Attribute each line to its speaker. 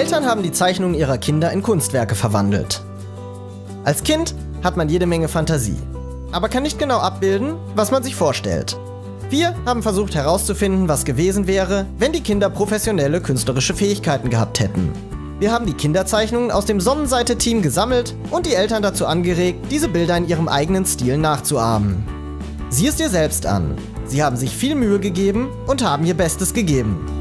Speaker 1: Eltern haben die Zeichnungen ihrer Kinder in Kunstwerke verwandelt. Als Kind hat man jede Menge Fantasie, aber kann nicht genau abbilden, was man sich vorstellt. Wir haben versucht herauszufinden, was gewesen wäre, wenn die Kinder professionelle künstlerische Fähigkeiten gehabt hätten. Wir haben die Kinderzeichnungen aus dem Sonnenseite-Team gesammelt und die Eltern dazu angeregt, diese Bilder in ihrem eigenen Stil nachzuahmen. Sieh es dir selbst an. Sie haben sich viel Mühe gegeben und haben ihr Bestes gegeben.